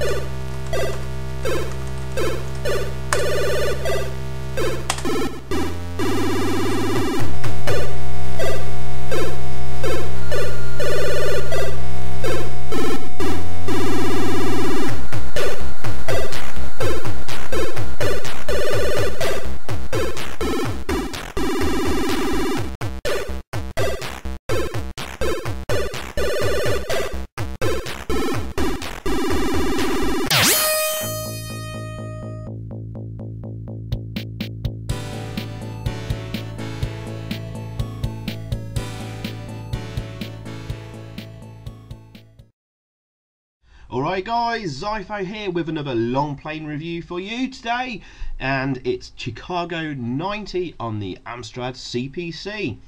Thank you. Alright guys, Xyphoe here with another long plane review for you today and it's Chicago 90 on the Amstrad CPC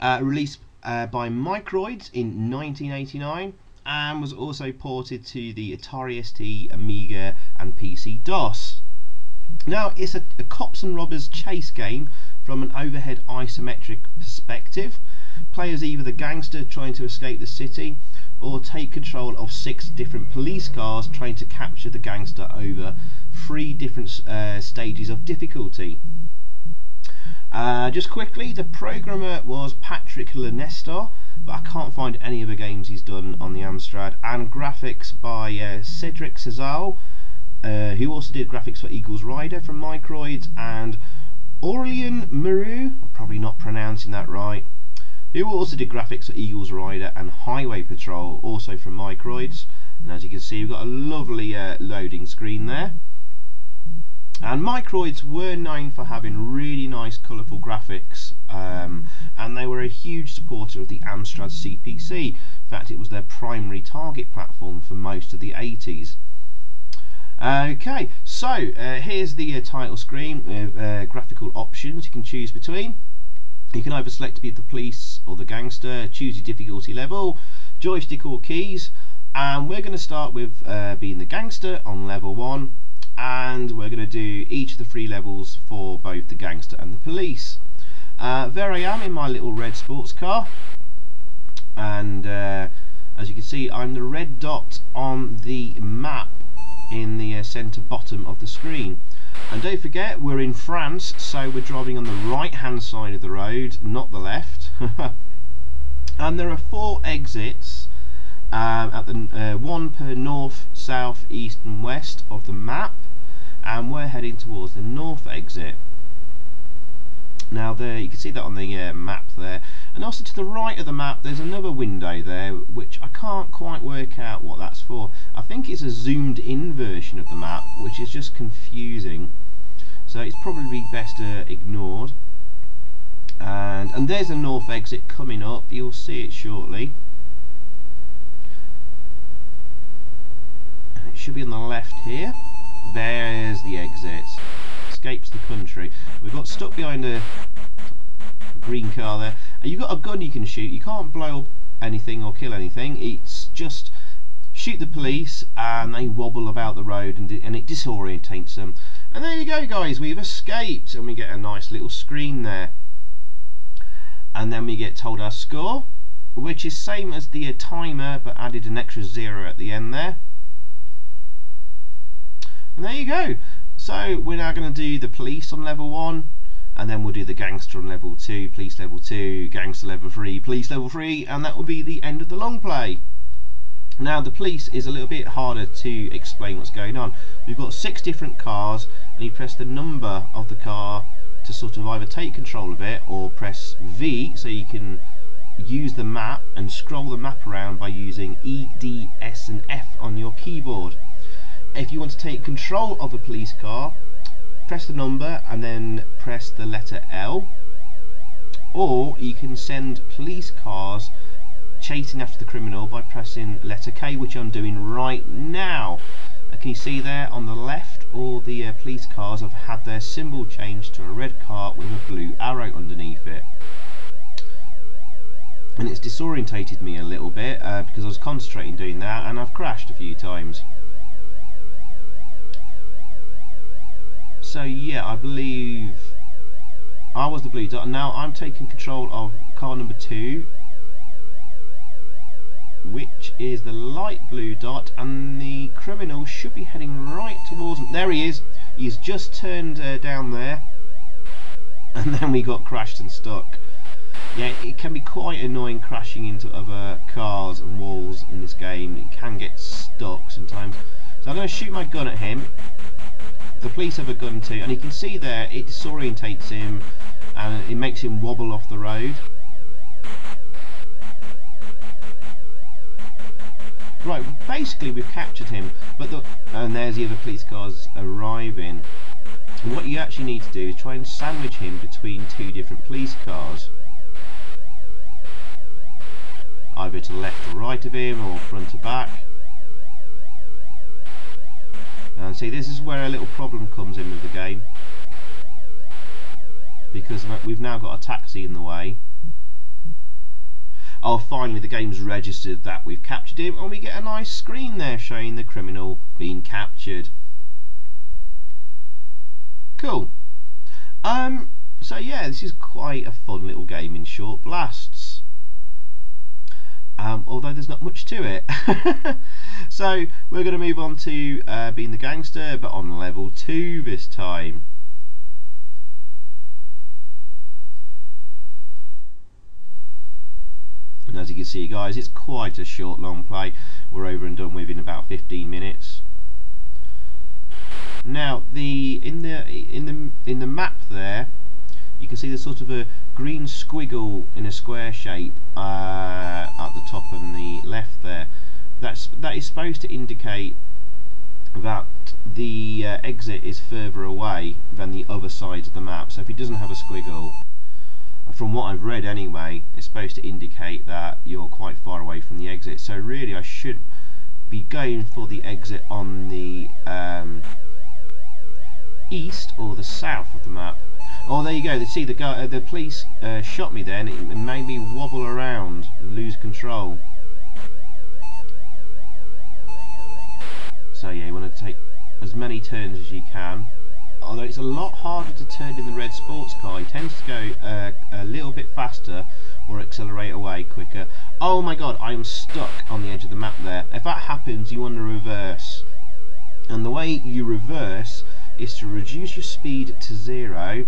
uh, released uh, by Microids in 1989 and was also ported to the Atari ST, Amiga and PC DOS. Now it's a, a cops and robbers chase game from an overhead isometric perspective. Players either the gangster trying to escape the city or take control of six different police cars trying to capture the gangster over three different uh, stages of difficulty. Uh, just quickly, the programmer was Patrick LeNestor, but I can't find any other games he's done on the Amstrad, and graphics by uh, Cedric Cezal, uh, who also did graphics for Eagles Rider from Microids, and Aurelien Meroux, I'm probably not pronouncing that right, who also did graphics for Eagles Rider and Highway Patrol, also from Microids. And as you can see, we've got a lovely uh, loading screen there. And Microids were known for having really nice colourful graphics, um, and they were a huge supporter of the Amstrad CPC. In fact, it was their primary target platform for most of the 80s. Okay, so uh, here's the uh, title screen with uh, graphical options you can choose between. You can either select to be the police or the gangster, choose your difficulty level, joystick or keys, and we're going to start with uh, being the gangster on level 1, and we're going to do each of the three levels for both the gangster and the police. Uh, there I am in my little red sports car, and uh, as you can see I'm the red dot on the map in the uh, centre bottom of the screen. And don't forget, we're in France, so we're driving on the right hand side of the road, not the left. and there are four exits, uh, at the uh, one per north, south, east and west of the map, and we're heading towards the north exit. Now there, you can see that on the uh, map there, and also to the right of the map there's another window there, which I can't quite work out what that's for. I think it's a zoomed in version of the map, which is just confusing, so it's probably best uh, ignored. And, and there's a north exit coming up, you'll see it shortly. it should be on the left here. There's the exit escapes the country. We've got stuck behind a green car there. And you've got a gun you can shoot. You can't blow up anything or kill anything. It's just shoot the police and they wobble about the road and, and it disorientates them. And there you go guys, we've escaped and we get a nice little screen there. And then we get told our score, which is same as the timer but added an extra zero at the end there. And there you go. So we're now going to do the police on level 1 and then we'll do the gangster on level 2, police level 2, gangster level 3, police level 3 and that will be the end of the long play. Now the police is a little bit harder to explain what's going on. We've got six different cars and you press the number of the car to sort of either take control of it or press V so you can use the map and scroll the map around by using E, D, S and F on your keyboard. If you want to take control of a police car, press the number and then press the letter L. Or you can send police cars chasing after the criminal by pressing letter K, which I'm doing right now. Uh, can you see there on the left, all the uh, police cars have had their symbol changed to a red car with a blue arrow underneath it. And it's disorientated me a little bit uh, because I was concentrating doing that and I've crashed a few times. So yeah, I believe I was the blue dot, and now I'm taking control of car number two. which is the light blue dot, and the criminal should be heading right towards him. There he is. He's just turned uh, down there, and then we got crashed and stuck. Yeah, it can be quite annoying crashing into other cars and walls in this game. It can get stuck sometimes. So I'm going to shoot my gun at him. The police have a gun too, and you can see there it disorientates him and it makes him wobble off the road. Right, basically we've captured him, but the, and there's the other police cars arriving. And what you actually need to do is try and sandwich him between two different police cars. Either to the left or right of him, or front or back. And see, this is where a little problem comes in with the game. Because we've now got a taxi in the way. Oh finally the game's registered that we've captured him and we get a nice screen there showing the criminal being captured. Cool. Um so yeah this is quite a fun little game in short blasts um, although there's not much to it. So we're going to move on to uh, being the gangster but on level 2 this time. And as you can see guys it's quite a short long play. We're over and done with in about 15 minutes. Now the in the in the in the map there you can see the sort of a green squiggle in a square shape uh, at the top and the left there that's that is supposed to indicate that the uh, exit is further away than the other side of the map so if it doesn't have a squiggle from what I've read anyway, it's supposed to indicate that you're quite far away from the exit. So really I should be going for the exit on the um, east or the south of the map. Oh, there you go. See, the guy, uh, the police uh, shot me then. It made me wobble around, and lose control. So yeah, you want to take as many turns as you can although it's a lot harder to turn in the red sports car, he tends to go uh, a little bit faster or accelerate away quicker. Oh my god, I am stuck on the edge of the map there. If that happens, you want to reverse. And the way you reverse is to reduce your speed to zero,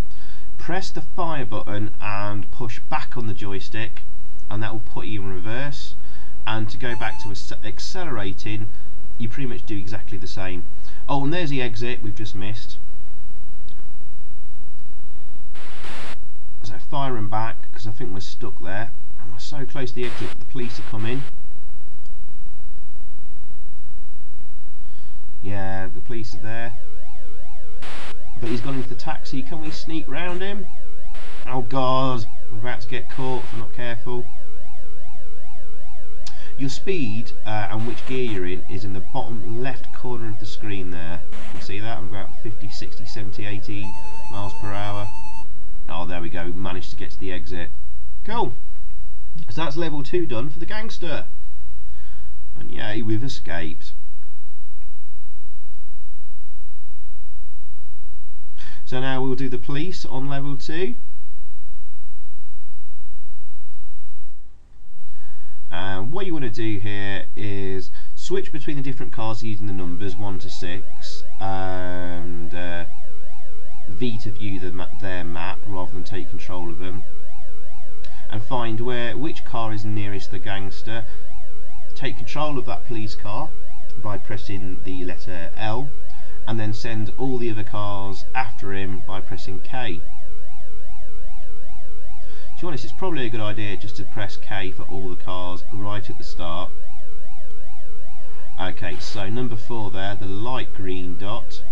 press the fire button and push back on the joystick, and that will put you in reverse. And to go back to accelerating, you pretty much do exactly the same. Oh, and there's the exit we've just missed. So firing back because I think we're stuck there and we're so close to the exit the police are coming. Yeah, the police are there. But he's gone into the taxi. Can we sneak round him? Oh god, we're about to get caught if we're not careful. Your speed uh, and which gear you're in is in the bottom left corner of the screen there. You can see that? I'm about 50, 60, 70, 80 miles per hour. Oh, there we go. We managed to get to the exit. Cool. So that's level 2 done for the gangster. And yay, we've escaped. So now we'll do the police on level 2. And what you want to do here is switch between the different cars using the numbers 1 to 6 and uh, V to view the ma their map rather than take control of them. And find where which car is nearest the gangster. Take control of that police car by pressing the letter L and then send all the other cars after him by pressing K to be honest it's probably a good idea just to press K for all the cars right at the start okay so number four there the light green dot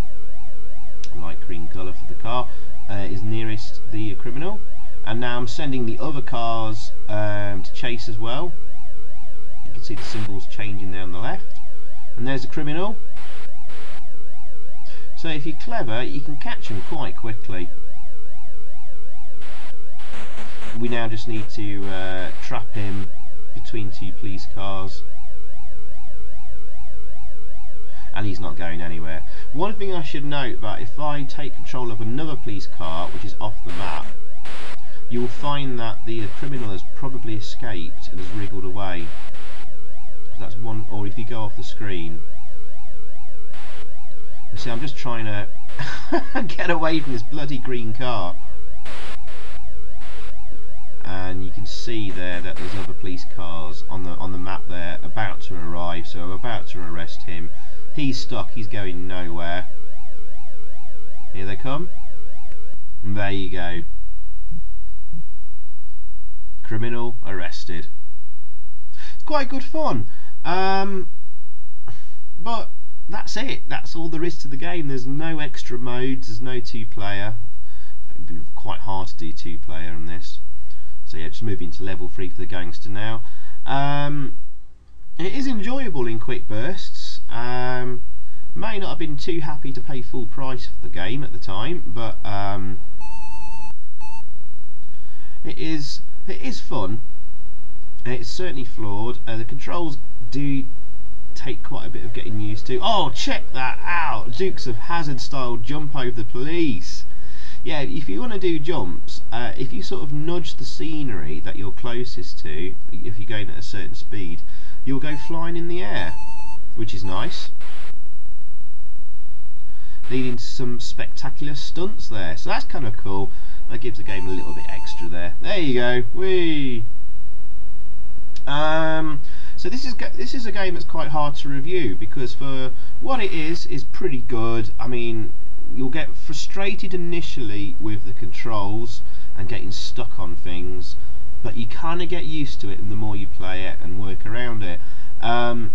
light green colour for the car, uh, is nearest the criminal. And now I'm sending the other cars um, to chase as well. You can see the symbols changing there on the left. And there's the criminal. So if you're clever, you can catch him quite quickly. We now just need to uh, trap him between two police cars and he's not going anywhere. One thing I should note that if I take control of another police car which is off the map, you will find that the criminal has probably escaped and has wriggled away. that's one, or if you go off the screen. See, I'm just trying to get away from this bloody green car. And you can see there that there's other police cars on the on the map there about to arrive, so about to arrest him. He's stuck, he's going nowhere. Here they come. And there you go. Criminal arrested. It's quite good fun. Um, but that's it. That's all there is to the game. There's no extra modes. There's no two-player. It'd be quite hard to do two-player on this. So yeah, just moving to level three for the gangster now. Um, it is enjoyable in quick bursts. Um, may not have been too happy to pay full price for the game at the time, but um, it is it is fun. It's certainly flawed. Uh, the controls do take quite a bit of getting used to. Oh, check that out! Dukes of Hazzard style jump over the police. Yeah, if you want to do jumps, uh, if you sort of nudge the scenery that you're closest to, if you're going at a certain speed, you'll go flying in the air, which is nice. Leading to some spectacular stunts there, so that's kind of cool. That gives the game a little bit extra there. There you go. Whee! Um, so this is this is a game that's quite hard to review because for what it is is pretty good. I mean, you'll get frustrated initially with the controls and getting stuck on things, but you kind of get used to it and the more you play it and work around it. Um,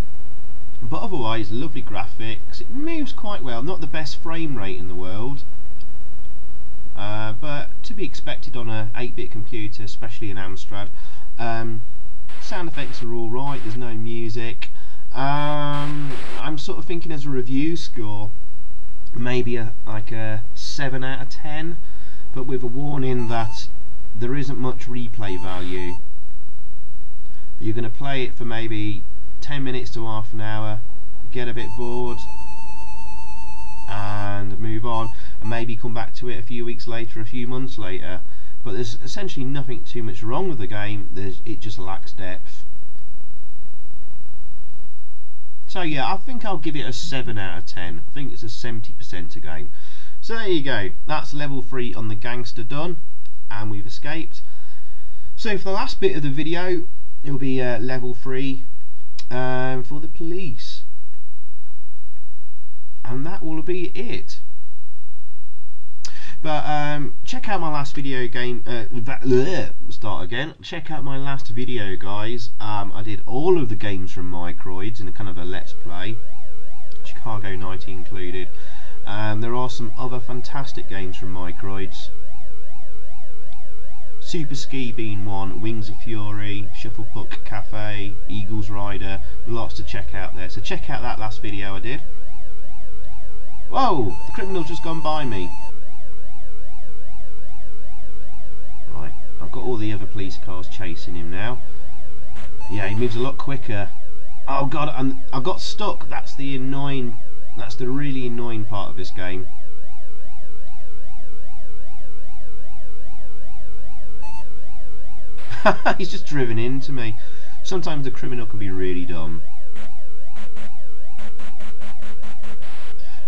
but otherwise, lovely graphics. It moves quite well. Not the best frame rate in the world, uh, but to be expected on a 8-bit computer, especially an Amstrad. Um, sound effects are alright, there's no music. Um, I'm sort of thinking as a review score, maybe a, like a 7 out of 10, but with a warning that there isn't much replay value. You're going to play it for maybe 10 minutes to half an hour, get a bit bored, and move on, and maybe come back to it a few weeks later, a few months later but there's essentially nothing too much wrong with the game. There's, it just lacks depth. So yeah I think I'll give it a 7 out of 10 I think it's a 70% a game. So there you go. That's level 3 on the gangster done and we've escaped. So for the last bit of the video it'll be uh, level 3 um, for the police. And that will be it but um, check out my last video game. Uh, bleh, start again. Check out my last video, guys. Um, I did all of the games from Microids in a kind of a let's play, Chicago 90 included. Um, there are some other fantastic games from Microids. Super Ski being one, Wings of Fury, Shufflepuck Cafe, Eagles Rider, lots to check out there. So check out that last video I did. Whoa, the criminal's just gone by me. I've got all the other police cars chasing him now. Yeah, he moves a lot quicker. Oh god, and I got stuck. That's the annoying, that's the really annoying part of this game. He's just driven into me. Sometimes the criminal can be really dumb.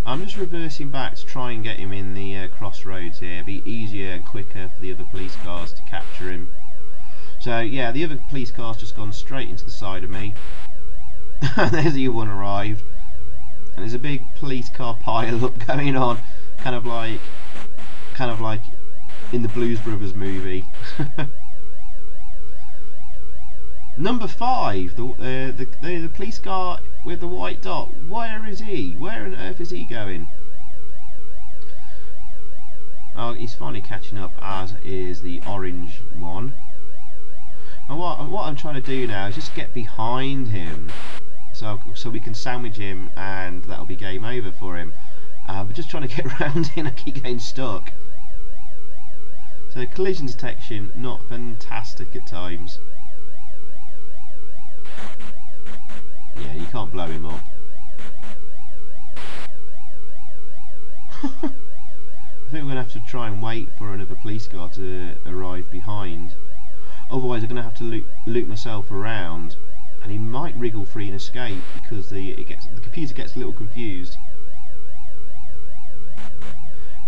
I'm just reversing back to try and get him in the uh, crossroads here. Be easier and quicker for the other police cars to capture him. So yeah, the other police car's just gone straight into the side of me. there's the one arrived. And there's a big police car pile up going on. Kind of like kind of like in the Blues Brothers movie. Number five, the, uh, the, the, the police car with the white dot. Where is he? Where on earth is he going? Oh, he's finally catching up, as is the orange one. And what, what I'm trying to do now is just get behind him, so so we can sandwich him, and that'll be game over for him. Uh, but just trying to get around him, I keep getting stuck. So collision detection, not fantastic at times. Yeah, you can't blow him up. I think we're going to have to try and wait for another police car to arrive behind. Otherwise I'm going to have to loop, loop myself around and he might wriggle free and escape because the gets the computer gets a little confused.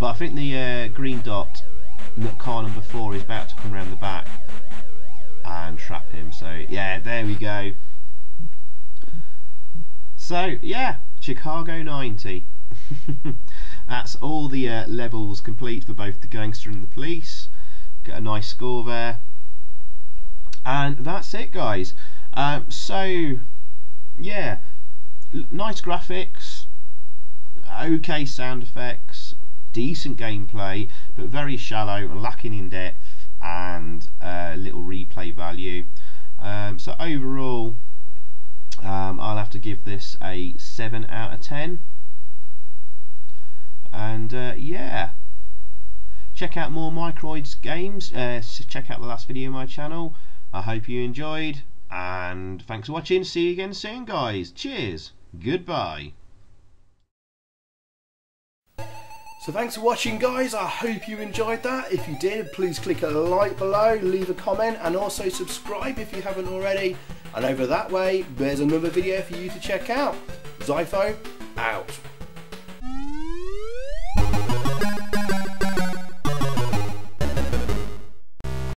But I think the uh, green dot, car number four, is about to come around the back and trap him. So yeah, there we go. So yeah, Chicago 90. That's all the uh, levels complete for both the gangster and the police. Get a nice score there. And that's it guys. Um, so yeah, nice graphics, okay sound effects, decent gameplay, but very shallow, and lacking in depth, and a little replay value. Um, so overall, um, I'll have to give this a 7 out of 10. And uh, yeah, check out more Microids games. Uh, check out the last video on my channel. I hope you enjoyed. And thanks for watching. See you again soon, guys. Cheers. Goodbye. So thanks for watching guys, I hope you enjoyed that. If you did, please click a like below, leave a comment and also subscribe if you haven't already. And over that way, there's another video for you to check out. Xyphoe, out.